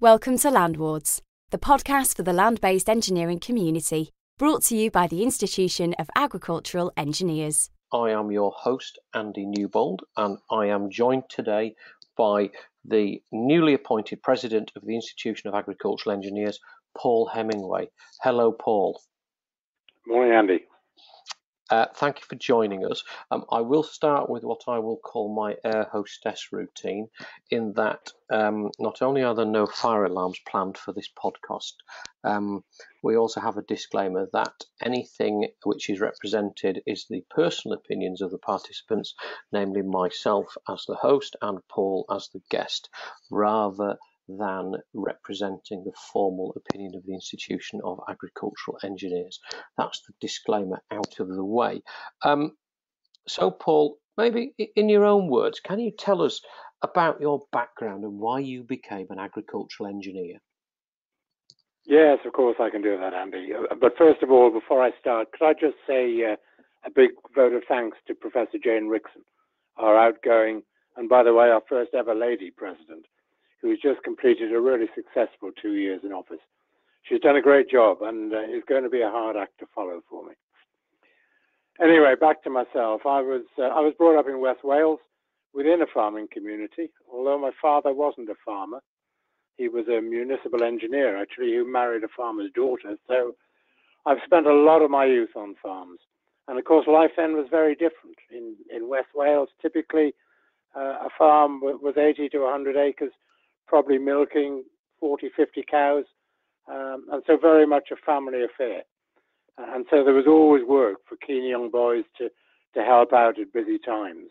Welcome to Landwards, the podcast for the land based engineering community, brought to you by the Institution of Agricultural Engineers. I am your host, Andy Newbold, and I am joined today by the newly appointed president of the Institution of Agricultural Engineers, Paul Hemingway. Hello, Paul. Morning, Andy. Uh, thank you for joining us. Um, I will start with what I will call my air hostess routine, in that um, not only are there no fire alarms planned for this podcast, um, we also have a disclaimer that anything which is represented is the personal opinions of the participants, namely myself as the host and Paul as the guest, rather than representing the formal opinion of the Institution of Agricultural Engineers. That's the disclaimer out of the way. Um, so, Paul, maybe in your own words, can you tell us about your background and why you became an agricultural engineer? Yes, of course I can do that, Andy. Uh, but first of all, before I start, could I just say uh, a big vote of thanks to Professor Jane Rickson, our outgoing, and by the way, our first ever lady president who has just completed a really successful two years in office. She's done a great job and uh, is going to be a hard act to follow for me. Anyway, back to myself. I was uh, I was brought up in West Wales within a farming community. Although my father wasn't a farmer, he was a municipal engineer actually who married a farmer's daughter. So I've spent a lot of my youth on farms. And of course, life then was very different. In in West Wales, typically uh, a farm was 80 to 100 acres probably milking 40, 50 cows, um, and so very much a family affair. And so there was always work for keen young boys to, to help out at busy times,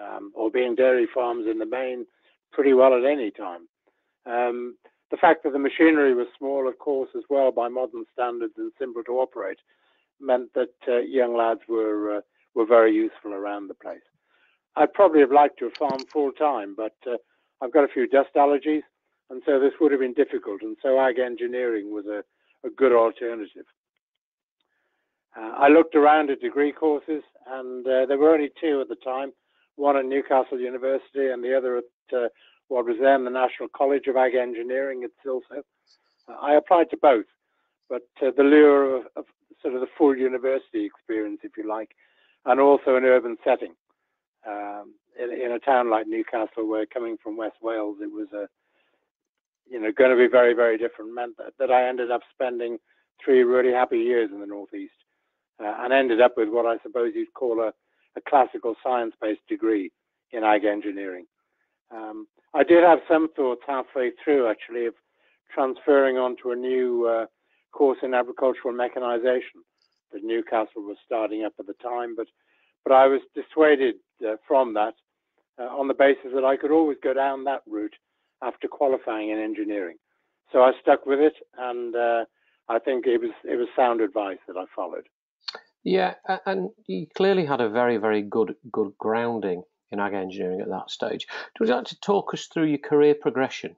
um, or being dairy farms in the main pretty well at any time. Um, the fact that the machinery was small, of course, as well by modern standards and simple to operate, meant that uh, young lads were uh, were very useful around the place. I'd probably have liked to have farmed full time, but uh, I've got a few dust allergies, and so this would have been difficult. And so ag engineering was a, a good alternative. Uh, I looked around at degree courses, and uh, there were only two at the time one at Newcastle University and the other at uh, what was then the National College of Ag Engineering at Silsoe. Uh, I applied to both, but uh, the lure of, of, sort of the full university experience, if you like, and also an urban setting um, in, in, a town like Newcastle, where coming from West Wales, it was a you know going to be very very different. Meant that, that I ended up spending three really happy years in the northeast, uh, and ended up with what I suppose you'd call a, a classical science-based degree in ag engineering. Um, I did have some thoughts halfway through actually of transferring onto a new uh, course in agricultural mechanization that Newcastle was starting up at the time, but but I was dissuaded uh, from that uh, on the basis that I could always go down that route after qualifying in engineering. So I stuck with it, and uh, I think it was it was sound advice that I followed. Yeah, and you clearly had a very very good good grounding in ag engineering at that stage. Would you like to talk us through your career progression?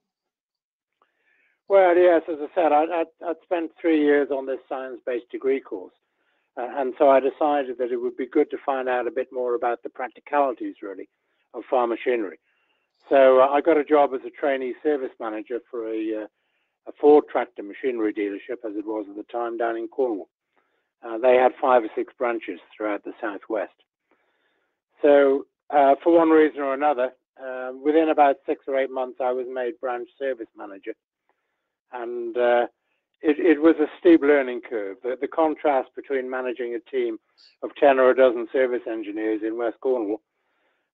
Well, yes, as I said, I'd, I'd, I'd spent three years on this science-based degree course, uh, and so I decided that it would be good to find out a bit more about the practicalities, really, of farm machinery. So uh, I got a job as a trainee service manager for a, uh, a Ford tractor machinery dealership, as it was at the time, down in Cornwall. Uh, they had five or six branches throughout the southwest. So, uh, for one reason or another, uh, within about six or eight months, I was made branch service manager. And it, it was a steep learning curve. The, the, contrast between managing a team of 10 or a dozen service engineers in West Cornwall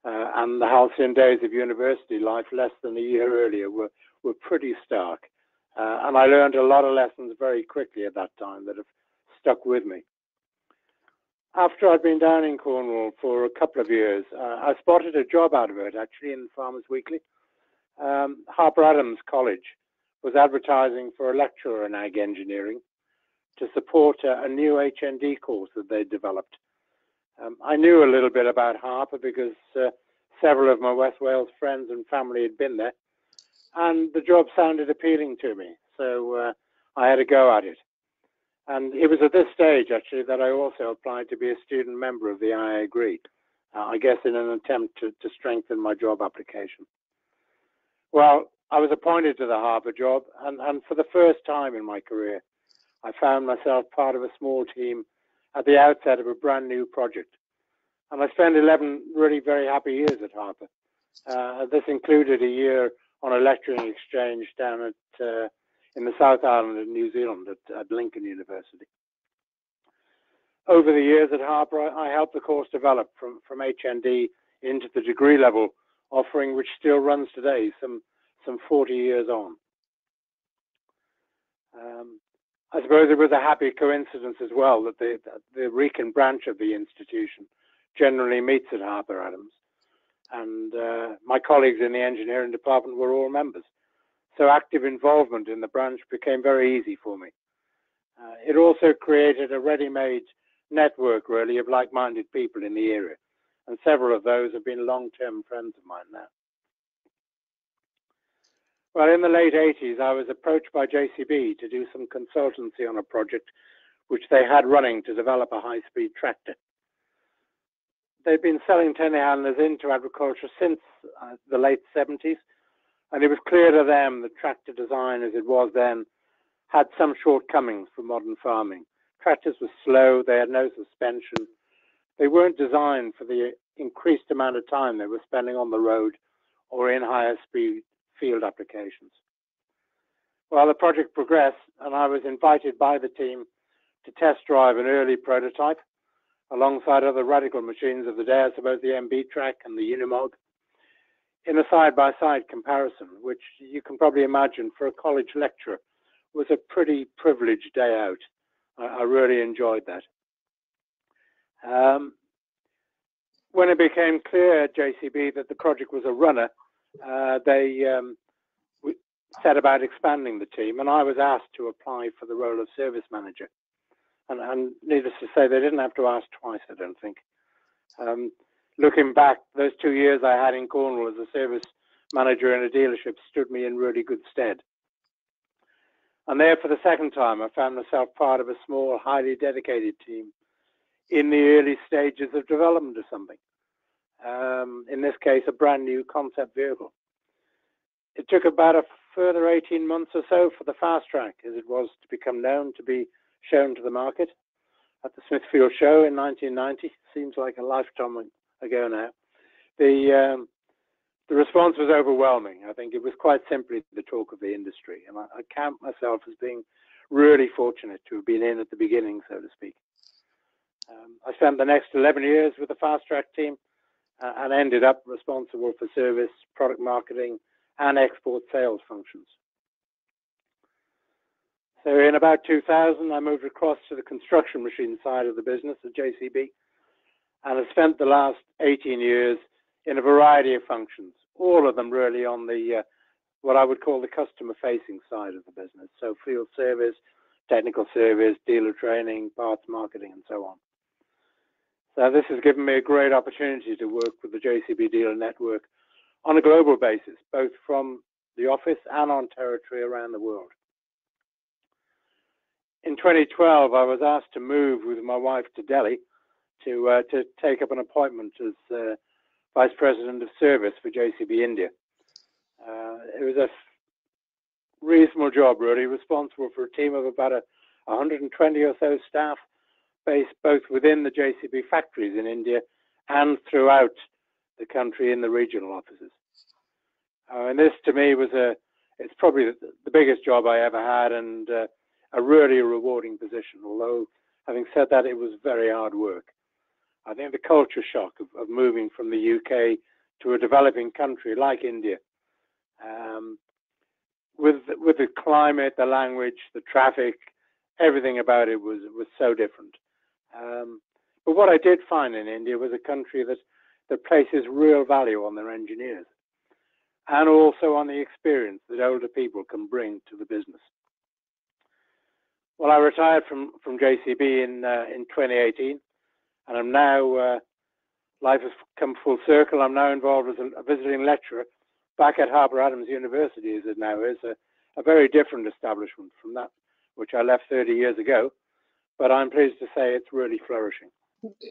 uh, and the halcyon days of university life less than a year earlier were, were pretty stark. Uh, and I learned a lot of lessons very quickly at that time that have stuck with me. After I'd been down in Cornwall for a couple of years, uh, I spotted a job advert actually in Farmers Weekly, um, Harper Adams College was advertising for a lecturer in ag engineering to support a, a new HND course that they developed. Um, I knew a little bit about Harper because uh, several of my West Wales friends and family had been there, and the job sounded appealing to me, so uh, I had a go at it. And it was at this stage, actually, that I also applied to be a student member of the IAgrE, uh, I guess in an attempt to, to strengthen my job application. Well, I was appointed to the Harper job, and, and for the first time in my career, I found myself part of a small team at the outset of a brand new project. And I spent 11 really very happy years at Harper. Uh, this included a year on a lecturing exchange down at uh, in the South Island of New Zealand at, at, Lincoln University. Over the years at Harper, I, I helped the course develop from, from HND into the degree level offering, which still runs today, some some 40 years on. Um, I suppose it was a happy coincidence as well that the, the Wrekin branch of the institution generally meets at Harper Adams, and uh, my colleagues in the engineering department were all members. So active involvement in the branch became very easy for me. Uh, it also created a ready-made network, really, of like-minded people in the area, and several of those have been long-term friends of mine now. Well, in the late 80s, I was approached by JCB to do some consultancy on a project which they had running to develop a high speed tractor. They'd been selling telehandlers into agriculture since uh, the late 70s, and it was clear to them that tractor design as it was then had some shortcomings for modern farming. Tractors were slow, they had no suspension, they weren't designed for the increased amount of time they were spending on the road or in higher speed field applications. Well, the project progressed, and I was invited by the team to test drive an early prototype alongside other radical machines of the day, I suppose the MB-trac and the Unimog, in a side by side comparison, which you can probably imagine for a college lecturer was a pretty privileged day out. I, I really enjoyed that. Um, when it became clear at JCB that the project was a runner, uh, they um, set about expanding the team, and I was asked to apply for the role of service manager. And, and needless to say, they didn't have to ask twice, I don't think. Um, looking back, those two years I had in Cornwall as a service manager in a dealership stood me in really good stead. And there, for the second time, I found myself part of a small, highly dedicated team in the early stages of development of something um, in this case, a brand new concept vehicle. It took about a further 18 months or so for the Fastrac, as it was to become known, to be shown to the market at the Smithfield Show in 1990. Seems like a lifetime ago now. The um, the response was overwhelming. I think it was quite simply the talk of the industry, and I, I count myself as being really fortunate to have been in at the beginning, so to speak. Um, I spent the next 11 years with the Fastrac team and ended up responsible for service, product marketing, and export sales functions. So in about 2000, I moved across to the construction machine side of the business at JCB and have spent the last 18 years in a variety of functions, all of them really on the uh, what I would call the customer facing side of the business. So field service, technical service, dealer training, parts marketing, and so on. So this has given me a great opportunity to work with the JCB dealer network on a global basis, both from the office and on territory around the world. In 2012, I was asked to move with my wife to Delhi to uh, to take up an appointment as uh, vice president of service for JCB India. Uh, it was a reasonable job, really, responsible for a team of about a 120 or so staff based both within the JCB factories in India and throughout the country in the regional offices. Uh, and this to me was a, it's probably the, the biggest job I ever had and uh, a really rewarding position. Although, having said that, it was very hard work. I think the culture shock of, of moving from the UK to a developing country like India, um, with with the climate, the language, the traffic, everything about it was was so different. Um, but what I did find in India was a country that, that places real value on their engineers and also on the experience that older people can bring to the business. Well, I retired from, from JCB in, uh, in 2018 and I'm now, uh, life has come full circle. I'm now involved as a, visiting lecturer back at Harper Adams University, as it now is, a, a very different establishment from that which I left 30 years ago but I'm pleased to say it's really flourishing.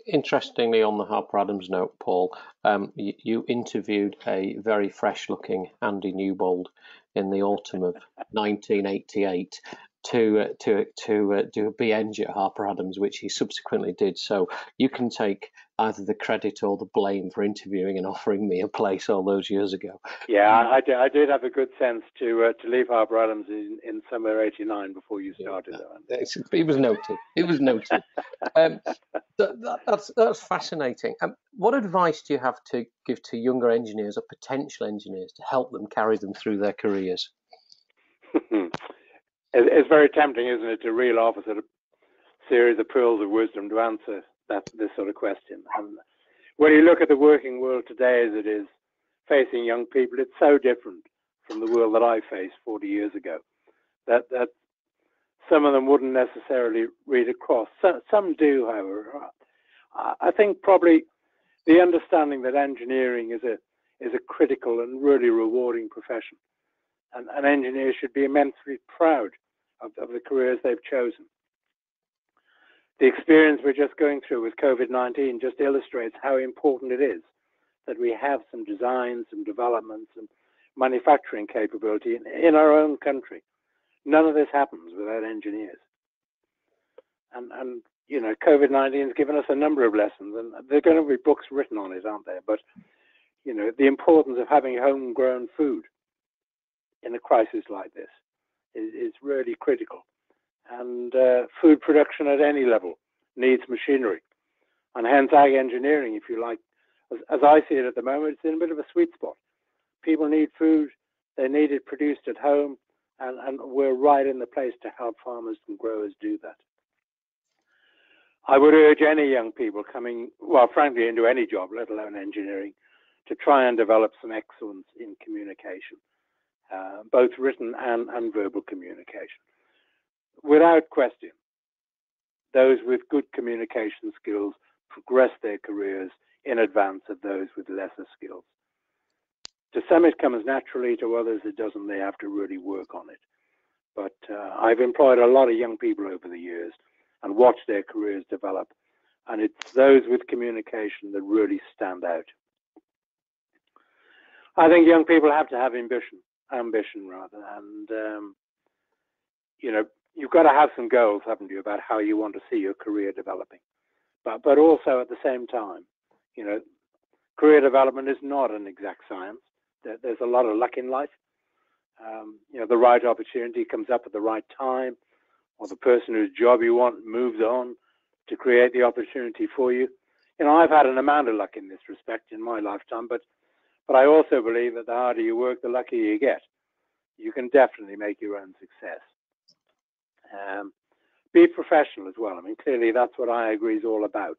Interestingly, on the Harper Adams note, Paul, um, you, you, interviewed a very fresh looking Andy Newbold in the autumn of 1988 to uh, to to uh, do a BEng at Harper Adams, which he subsequently did. So you can take either the credit or the blame for interviewing and offering me a place all those years ago. Yeah, I, I, did, I did have a good sense to uh, to leave Harper Adams in, in summer '89 before you started. Yeah, it was noted. It was noted. um, that, that's that's fascinating. Um, what advice do you have to give to younger engineers or potential engineers to help them carry them through their careers? it's very tempting, isn't it, to reel off a sort of series of pearls of wisdom to answer that this sort of question. And when you look at the working world today as it is facing young people, it's so different from the world that I faced 40 years ago that that some of them wouldn't necessarily read across. So, some do, however. I think probably the understanding that engineering is a is a critical and really rewarding profession, and, and engineers should be immensely proud of, of the careers they've chosen. The experience we're just going through with COVID-19 just illustrates how important it is that we have some designs, some developments, and manufacturing capability in, our own country. None of this happens without engineers. And, and you know, COVID-19 has given us a number of lessons, and there are going to be books written on it, aren't there? But you know, the importance of having homegrown food in a crisis like this is, is really critical. And uh, food production at any level needs machinery. And hence ag engineering, if you like, as, as I see it at the moment, it's in a bit of a sweet spot. People need food, they need it produced at home, and, and we're right in the place to help farmers and growers do that. I would urge any young people coming, well, frankly, into any job, let alone engineering, to try and develop some excellence in communication. Uh, both written and, and verbal communication. Without question, those with good communication skills progress their careers in advance of those with lesser skills. To some, it comes naturally, to others, it doesn't. They have to really work on it. But uh, I've employed a lot of young people over the years and watched their careers develop. And it's those with communication that really stand out. I think young people have to have ambition ambition rather, and um, you know you've got to have some goals, haven't you, about how you want to see your career developing. But but also at the same time, you know, career development is not an exact science. There's a lot of luck in life. Um, you know, the right opportunity comes up at the right time, or the person whose job you want moves on to create the opportunity for you. You know, I've had an amount of luck in this respect in my lifetime, but but I also believe that the harder you work, the luckier you get. You can definitely make your own success. Um, be professional as well. I mean, clearly that's what IAgrE is all about.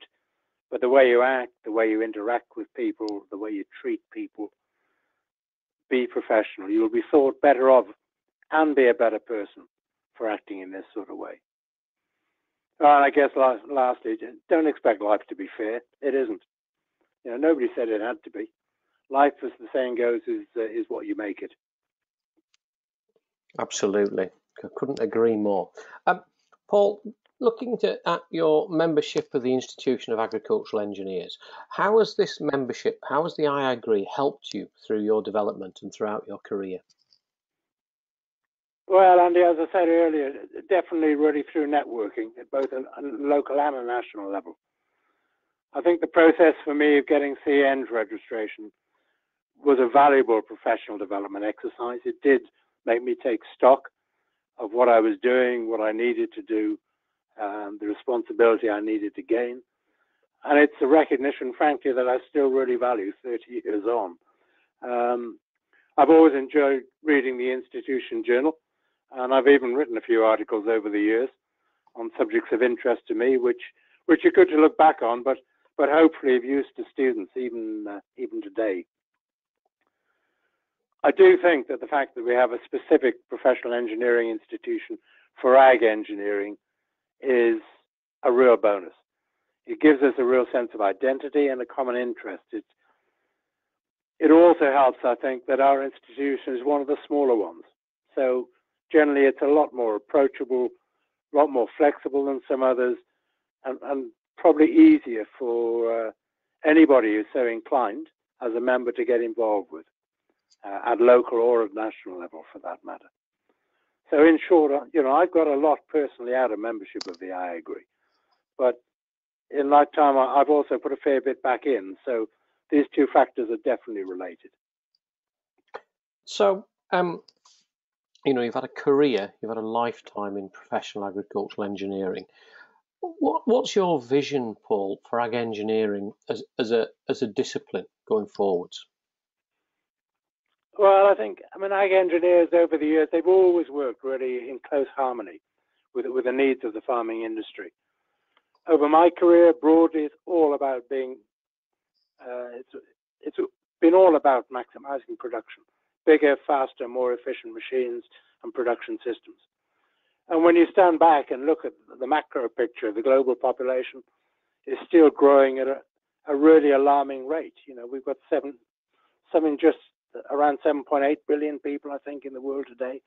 But the way you act, the way you interact with people, the way you treat people, be professional. You'll be thought better of and be a better person for acting in this sort of way. And I guess lastly, don't expect life to be fair. It isn't. You know, nobody said it had to be life, as the saying goes, is uh, is what you make it. Absolutely, I couldn't agree more. Um, Paul, looking to, at your membership of the Institution of Agricultural Engineers, how has this membership, how has the IAgrE helped you through your development and throughout your career? Well, Andy, as I said earlier, definitely really through networking at both a local and a national level. I think the process for me of getting CEng registration was a valuable professional development exercise. It did make me take stock of what I was doing, what I needed to do, um, the responsibility I needed to gain. And it's a recognition, frankly, that I still really value 30 years on. Um, I've always enjoyed reading the institution journal, and I've even written a few articles over the years on subjects of interest to me, which which are good to look back on, but but hopefully of use to students even uh, even today. I do think that the fact that we have a specific professional engineering institution for ag engineering is a real bonus. It gives us a real sense of identity and a common interest. It, it also helps, I think, that our institution is one of the smaller ones. So generally, it's a lot more approachable, a lot more flexible than some others, and, and probably easier for uh, anybody who's so inclined as a member to get involved with. Uh, at local or at national level for that matter. So in short, uh, you know, I've got a lot personally out of membership of the IAgrE, but in like time, I've also put a fair bit back in. So these two factors are definitely related. So, um, you know, you've had a career, you've had a lifetime in professional agricultural engineering. What, what's your vision, Paul, for ag engineering as, as a as a discipline going forwards? Well, I think I mean ag engineers over the years they've always worked really in close harmony with with the needs of the farming industry. Over my career, broadly, it's all about being uh, it's it's been all about maximizing production, bigger, faster, more efficient machines and production systems. And when you stand back and look at the macro picture, the global population is still growing at a, a really alarming rate. You know, we've got seven, something just around 7.8 billion people, I think, in the world today.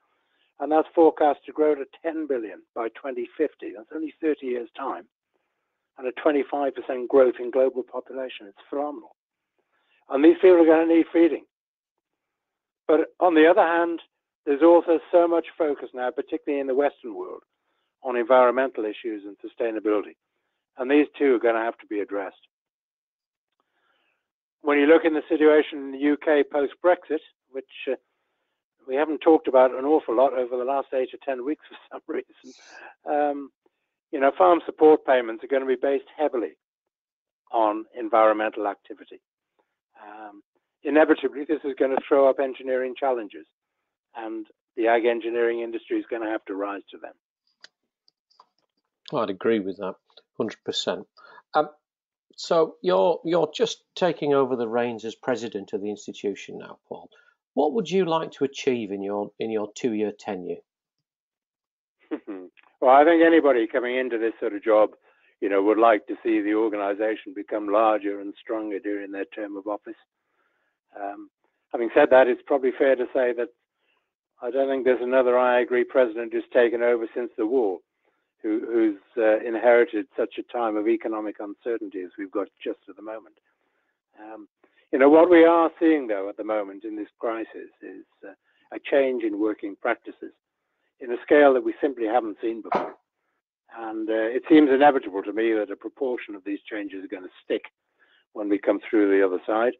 And that's forecast to grow to 10 billion by 2050. That's only 30 years' time. And a 25% growth in global population. It's phenomenal. And these people are going to need feeding. But on the other hand, there's also so much focus now, particularly in the Western world, on environmental issues and sustainability. And these two are going to have to be addressed. When you look in the situation in the UK post Brexit, which uh, we haven't talked about an awful lot over the last eight or ten weeks for some reason, um, you know, farm support payments are going to be based heavily on environmental activity. Um, inevitably, this is going to throw up engineering challenges and the ag engineering industry is going to have to rise to them. I'd agree with that, hundred um, percent. So you're you're just taking over the reins as president of the institution now, Paul. What would you like to achieve in your in your two year tenure? well, I think anybody coming into this sort of job, you know, would like to see the organisation become larger and stronger during their term of office. Um, having said that, it's probably fair to say that I don't think there's another IAgrE president who's taken over since the war who, who's uh, inherited such a time of economic uncertainty as we've got just at the moment. Um, you know, what we are seeing, though, at the moment in this crisis is uh, a change in working practices in a scale that we simply haven't seen before. And uh, it seems inevitable to me that a proportion of these changes are going to stick when we come through the other side.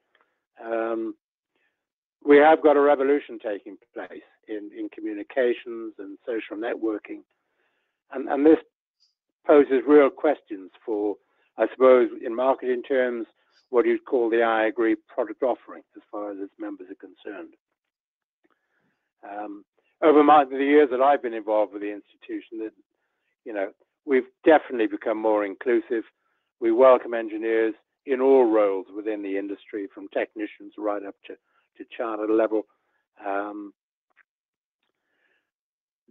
Um, we have got a revolution taking place in, in communications and social networking. And, and this poses real questions for, I suppose, in marketing terms, what you'd call the IAgrE product offering as far as its members are concerned. Um, over my, the years that I've been involved with the institution, that you know, we've definitely become more inclusive. We welcome engineers in all roles within the industry, from technicians right up to to charter level. Um,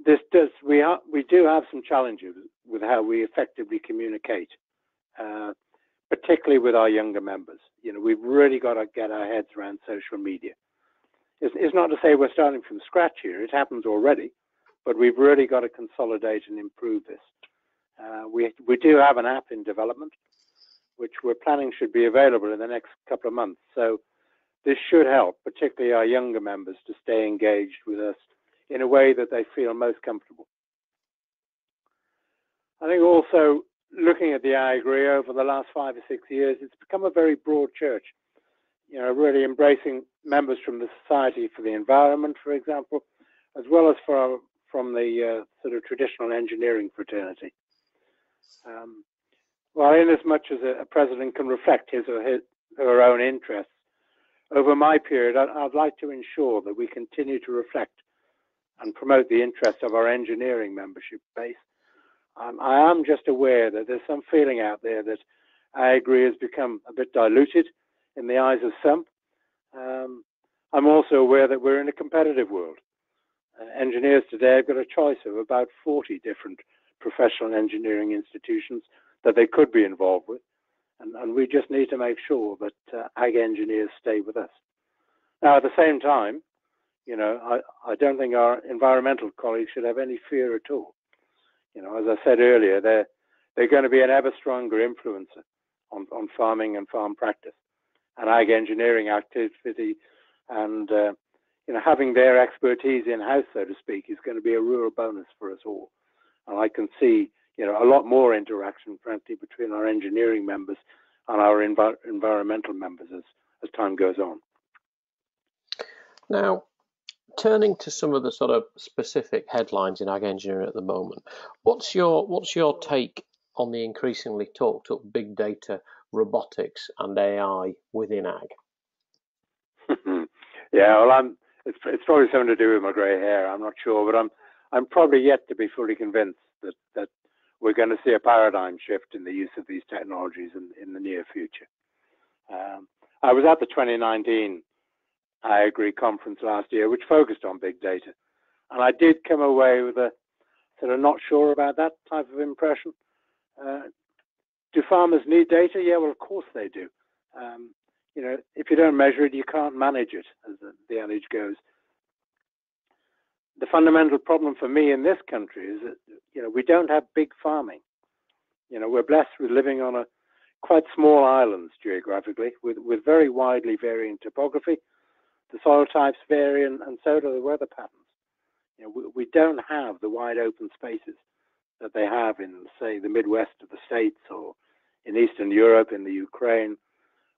this does we are we do have some challenges with how we effectively communicate, uh, particularly with our younger members. You know, we've really got to get our heads around social media. It's, it's not to say we're starting from scratch here; it happens already, but we've really got to consolidate and improve this. Uh, we we do have an app in development, which we're planning should be available in the next couple of months. So this should help, particularly our younger members, to stay engaged with us in a way that they feel most comfortable. I think also looking at the IAgrE over the last five or six years, it's become a very broad church. You know, really embracing members from the Society for the Environment, for example, as well as from from the uh, sort of traditional engineering fraternity. Um, well, in as much as a, a president can reflect his or his, her own interests, over my period, I'd like to ensure that we continue to reflect and promote the interests of our engineering membership base. Um, I am just aware that there's some feeling out there that IAgrE has become a bit diluted in the eyes of some. Um, I'm also aware that we're in a competitive world. Uh, engineers today have got a choice of about 40 different professional engineering institutions that they could be involved with and, and we just need to make sure that uh, ag engineers stay with us. Now, at the same time, you know, I, I don't think our environmental colleagues should have any fear at all. You know, as I said earlier, they're they're going to be an ever stronger influencer on, on farming and farm practice and ag engineering activity and uh, you know, having their expertise in house, so to speak, is going to be a real bonus for us all. And I can see, you know, a lot more interaction, frankly, between our engineering members and our env- environmental members as, as time goes on. Now, turning to some of the sort of specific headlines in ag engineering at the moment, what's your what's your take on the increasingly talked up big data, robotics, and AI within ag? yeah, well, I'm. It's, it's probably something to do with my grey hair. I'm not sure, but I'm I'm probably yet to be fully convinced that that we're going to see a paradigm shift in the use of these technologies in, in the near future. Um, I was at the 2019 IAgrE conference last year, which focused on big data, and I did come away with a sort of not sure about that type of impression. Uh, do farmers need data? Yeah, well, of course they do. Um, you know, if you don't measure it, you can't manage it, as the, adage goes. The fundamental problem for me in this country is that you know we don't have big farming. You know, we're blessed with living on a quite small islands geographically, with with very widely varying topography. The soil types vary, and, and so do the weather patterns. You know, we, we don't have the wide open spaces that they have in, say, the Midwest of the States or in Eastern Europe, in the Ukraine,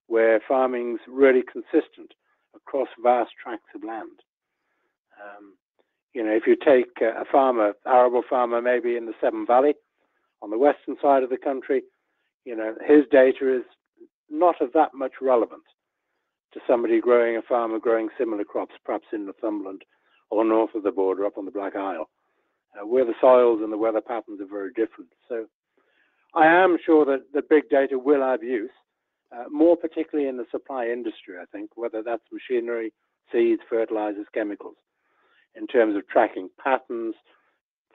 where farming's really consistent across vast tracts of land. Um, you know, if you take a farmer, arable farmer, maybe in the Severn Valley, on the western side of the country, you know, his data is not of that much relevance to somebody growing a farmer growing similar crops, perhaps in Northumberland or north of the border up on the Black Isle, uh, where the soils and the weather patterns are very different. So I am sure that, that big data will have use, uh, more particularly in the supply industry, I think, whether that's machinery, seeds, fertilizers, chemicals, in terms of tracking patterns,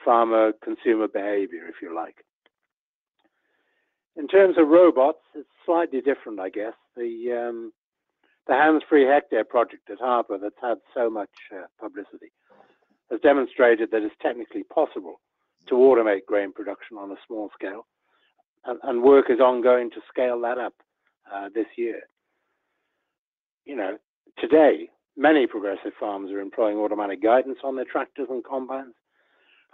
farmer consumer behavior, if you like. In terms of robots, it's slightly different, I guess. The um, the hands-free hectare project at Harper that's had so much uh, publicity has demonstrated that it's technically possible to automate grain production on a small scale, and, and work is ongoing to scale that up uh, this year. You know, today, many progressive farms are employing automatic guidance on their tractors and combines,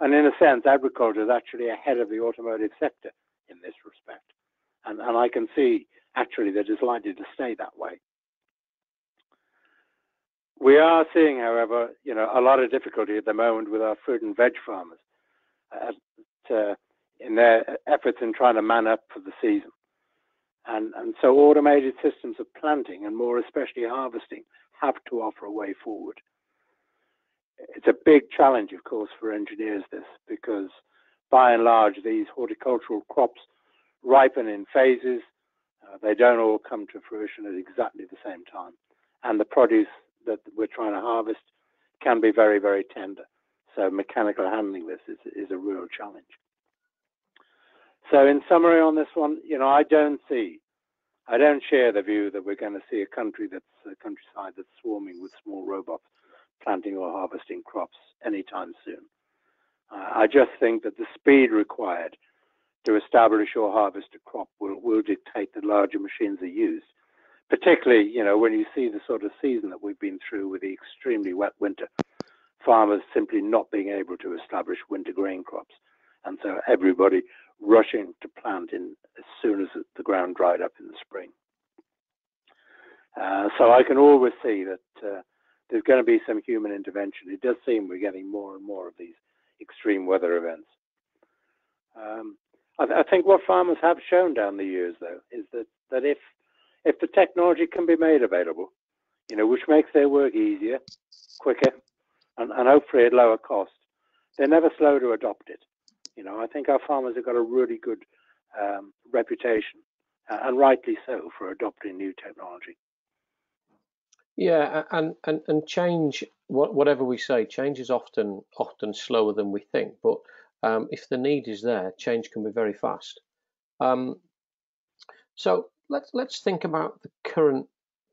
and in a sense, agriculture is actually ahead of the automotive sector in this respect. And, and I can see actually that it's likely to stay that way. We are seeing, however, you know, a lot of difficulty at the moment with our fruit and veg farmers uh, in their efforts in trying to man up for the season. And, and so automated systems of planting and more especially harvesting have to offer a way forward. It's a big challenge, of course, for engineers, this, because by and large, these horticultural crops ripen in phases. Uh, they don't all come to fruition at exactly the same time. And the produce that we're trying to harvest can be very, very tender. So mechanical handling this is, is a real challenge. So in summary on this one, you know, I don't see, I don't share the view that we're going to see a country that's a countryside that's swarming with small robots planting or harvesting crops anytime soon. Uh, I just think that the speed required to establish or harvest a crop will, will dictate that larger machines are used particularly, you know, when you see the sort of season that we've been through with the extremely wet winter, farmers simply not being able to establish winter grain crops. And so everybody rushing to plant in as soon as the ground dried up in the spring. Uh, so I can always see that uh, there's going to be some human intervention. It does seem we're getting more and more of these extreme weather events. Um, I, th- I think what farmers have shown down the years, though, is that, that if if the technology can be made available, you know, which makes their work easier, quicker, and, and hopefully at lower cost, they're never slow to adopt it. You know, I think our farmers have got a really good um, reputation, uh, and rightly so, for adopting new technology. Yeah, and, and, and change, whatever we say, change is often often slower than we think. But um, if the need is there, change can be very fast. Um, so let's let's think about the current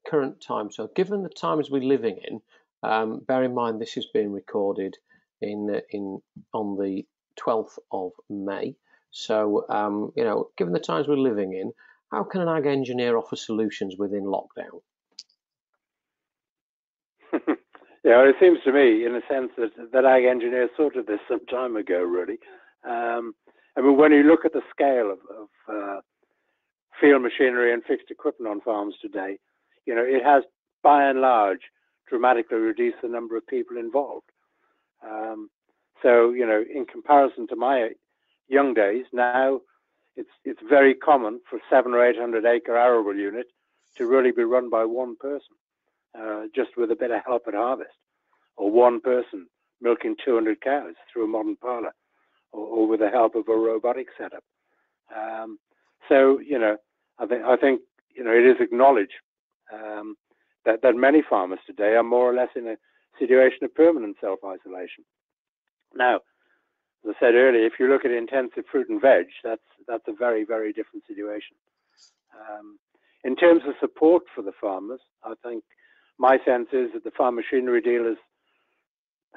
current time. So, given the times we're living in, um, bear in mind this is being recorded in in on the 12th of May. So, um, you know, given the times we're living in, how can an ag engineer offer solutions within lockdown? Yeah, it seems to me, in a sense, that that ag engineers thought of this some time ago, really. Um, I mean, when you look at the scale of, of uh, field machinery and fixed equipment on farms today, you know, it has by and large dramatically reduced the number of people involved. Um, so, you know, in comparison to my young days, now it's it's very common for seven or eight hundred acre arable unit to really be run by one person, uh, just with a bit of help at harvest, or one person milking 200 cows through a modern parlor, or, or with the help of a robotic setup. Um, so, you know, I think I think you know it is acknowledged um, that that many farmers today are more or less in a situation of permanent self-isolation. Now, as I said earlier, if you look at intensive fruit and veg, that's that's a very very different situation. Um, in terms of support for the farmers, I think my sense is that the farm machinery dealers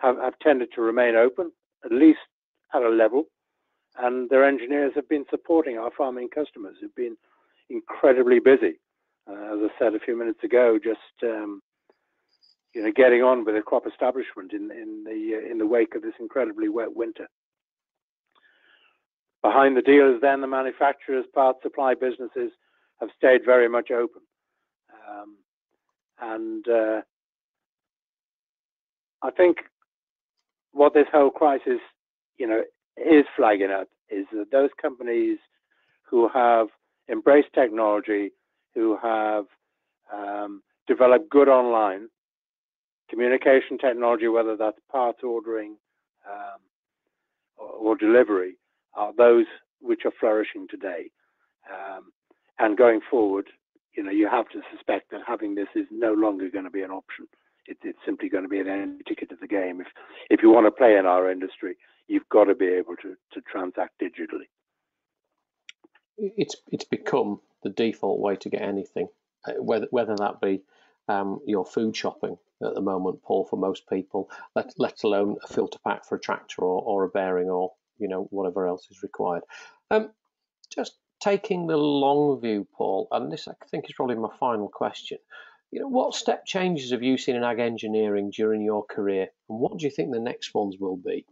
have, have tended to remain open, at least at a level, and their engineers have been supporting our farming customers who've been incredibly busy. Uh, as I said a few minutes ago, just um, you know, getting on with the crop establishment in in the uh, in the wake of this incredibly wet winter. Behind the dealers, then the manufacturers, parts supply businesses have stayed very much open, um, and uh, I think what this whole crisis, you know, is flagging up is that those companies who have embraced technology, who have um, developed good online communication technology, whether that's parts ordering um, or, or, delivery, are those which are flourishing today. Um, and going forward, you know, you have to suspect that having this is no longer going to be an option. It, it's simply going to be an end ticket to the game. If if you want to play in our industry, you've got to be able to, to transact digitally it's it's become the default way to get anything, uh, whether whether that be um, your food shopping at the moment, Paul, for most people, let let alone a filter pack for a tractor or, or a bearing or you know whatever else is required. Um, just taking the long view, Paul, and this I think is probably my final question. You know, what step changes have you seen in ag engineering during your career, and what do you think the next ones will be?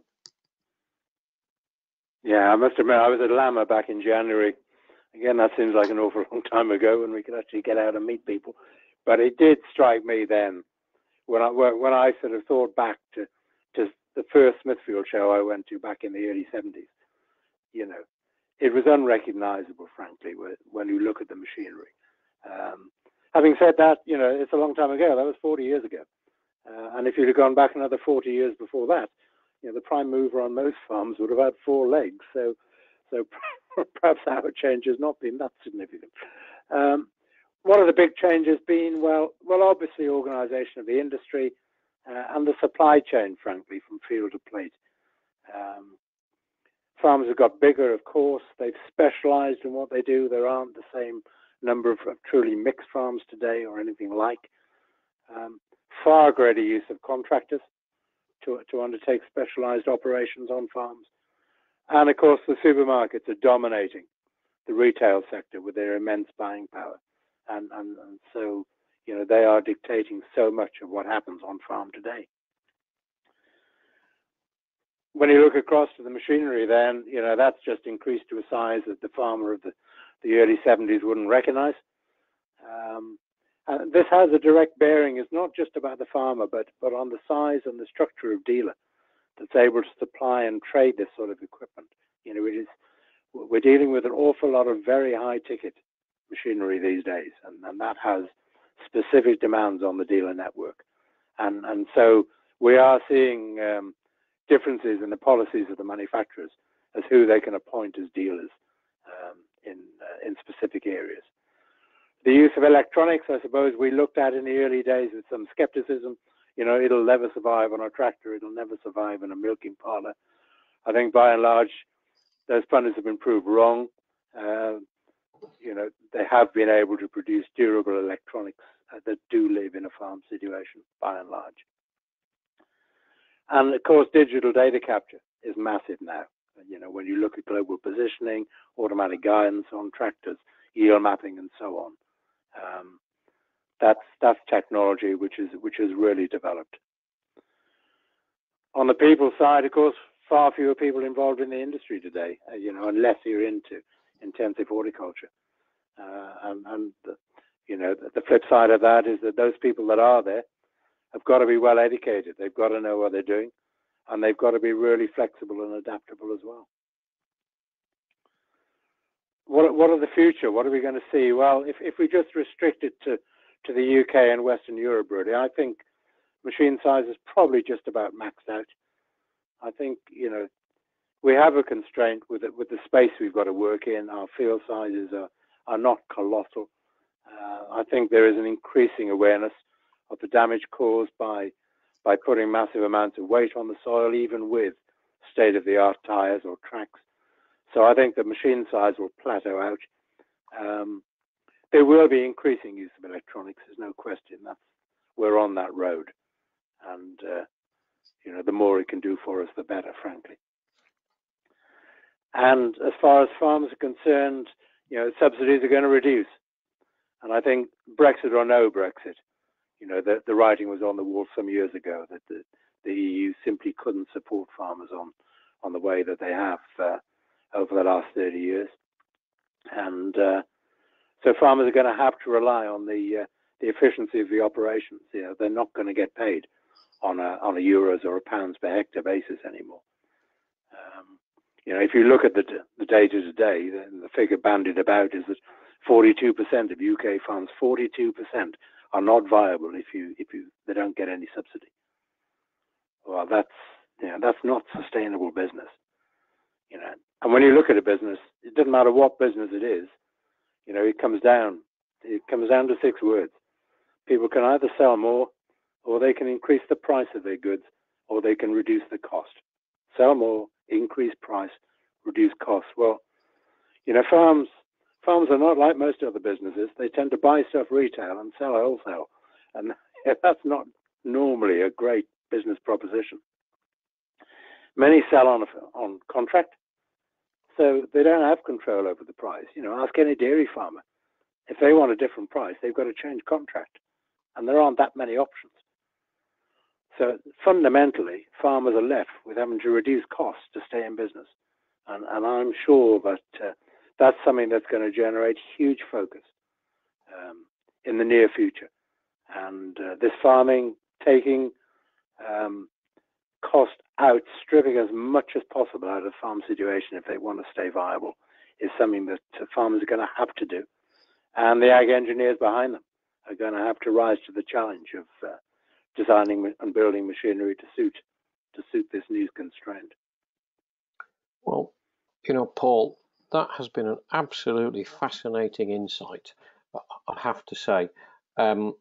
Yeah, I must admit, I was at LAMMA back in January Again, that seems like an awful long time ago when we could actually get out and meet people. But it did strike me then when I when I sort of thought back to to the first Smithfield show I went to back in the early 70s. You know, it was unrecognizable, frankly, when you look at the machinery. Um, having said that, you know, it's a long time ago. That was 40 years ago. Uh, and if you'd have gone back another 40 years before that, you know, the prime mover on most farms would have had four legs. So, so perhaps our change has not been that significant. Um, one of the big changes being, well, well, obviously organisation of the industry uh, and the supply chain, frankly, from field to plate. Um, farmers have got bigger, of course. They've specialised in what they do. There aren't the same number of, of truly mixed farms today or anything like. Um, far greater use of contractors to to undertake specialised operations on farms. And of course, the supermarkets are dominating the retail sector with their immense buying power. And, and, and so, you know, they are dictating so much of what happens on farm today. When you look across to the machinery, then, you know, that's just increased to a size that the farmer of the, the early 70s wouldn't recognize. Um, and this has a direct bearing, it's not just about the farmer, but, but on the size and the structure of dealer that's able to supply and trade this sort of equipment. You know, it is we're dealing with an awful lot of very high ticket machinery these days, and, and that has specific demands on the dealer network. And and so we are seeing um, differences in the policies of the manufacturers as who they can appoint as dealers um, in uh, in specific areas. The use of electronics, I suppose, we looked at in the early days with some skepticism you know, it'll never survive on a tractor. It'll never survive in a milking parlor. I think by and large, those pundits have been proved wrong. Uh, you know, they have been able to produce durable electronics uh, that do live in a farm situation by and large. And of course, digital data capture is massive now. You know, when you look at global positioning, automatic guidance on tractors, yield mapping, and so on. Um, that's that's technology which is which has really developed. On the people side, of course, far fewer people involved in the industry today, uh, you know, unless you're into intensive horticulture. Uh, and, and the, you know, the, the flip side of that is that those people that are there have got to be well educated. They've got to know what they're doing, and they've got to be really flexible and adaptable as well. What, what are the future? What are we going to see? Well, if, if we just restrict it to, to the UK and Western Europe, really, I think machine size is probably just about maxed out. I think you know we have a constraint with it, with the space we've got to work in. Our field sizes are are not colossal. Uh, I think there is an increasing awareness of the damage caused by by putting massive amounts of weight on the soil, even with state-of-the-art tires or tracks. So I think the machine size will plateau out. Um, there will be increasing use of electronics. There's no question. That's we're on that road, and uh, you know, the more it can do for us, the better, frankly. And as far as farmers are concerned, you know, subsidies are going to reduce. And I think Brexit or no Brexit, you know, the, the writing was on the wall some years ago that the, the EU simply couldn't support farmers on, on the way that they have uh, over the last 30 years. And uh, so farmers are going to have to rely on the, uh, the efficiency of the operations. You know, they're not going to get paid on a on a euros or a pounds per hectare basis anymore. Um, you know, if you look at the the data today, the, the figure bandied about is that 42% of UK farms, 42% are not viable if you if you they don't get any subsidy. Well, that's you know, that's not sustainable business. You know, and when you look at a business, it doesn't matter what business it is. You know, it comes down it comes down to six words. People can either sell more or they can increase the price of their goods, or they can reduce the cost. Sell more, increase price, reduce costs. Well, you know, farms farms are not like most other businesses. They tend to buy stuff retail and sell wholesale, and that's not normally a great business proposition. Many sell on on contract, so they don't have control over the price. You know, ask any dairy farmer if they want a different price, they've got to change contract, and there aren't that many options. So fundamentally, farmers are left with having to reduce costs to stay in business. And, and I'm sure that uh, that's something that's going to generate huge focus um, in the near future. And uh, this farming taking um, cost out, stripping as much as possible out of the farm situation if they want to stay viable, is something that uh, farmers are going to have to do. And the ag engineers behind them are going to have to rise to the challenge of uh, designing and building machinery to suit to suit this new constraint. Well, you know, Paul, that has been an absolutely fascinating insight. I have to say, um,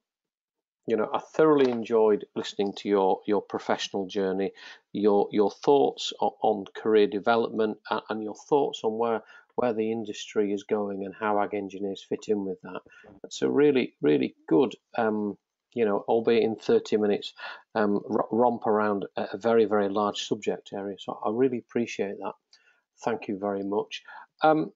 you know, I thoroughly enjoyed listening to your your professional journey, your your thoughts on, career development, and, and, your thoughts on where where the industry is going and how ag engineers fit in with that. It's a really really good um, you know, albeit in 30 minutes, um, romp around a very, very large subject area. So I really appreciate that. Thank you very much. Um,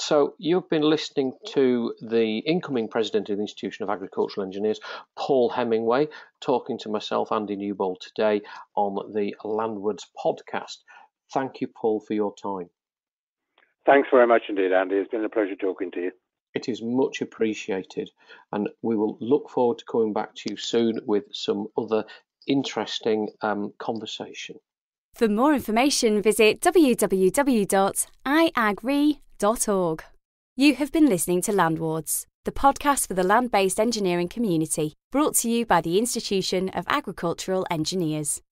so you've been listening to the incoming president of the Institution of Agricultural Engineers, Paul Hemingway, talking to myself, Andy Newbold, today on the Landwards podcast. Thank you, Paul, for your time. Thanks very much indeed, Andy. It's been a pleasure talking to you. It is much appreciated, and we will look forward to coming back to you soon with some other interesting um, conversation. For more information, visit You have been listening to Landwards, the podcast for the land based engineering community, brought to you by the Institution of Agricultural Engineers.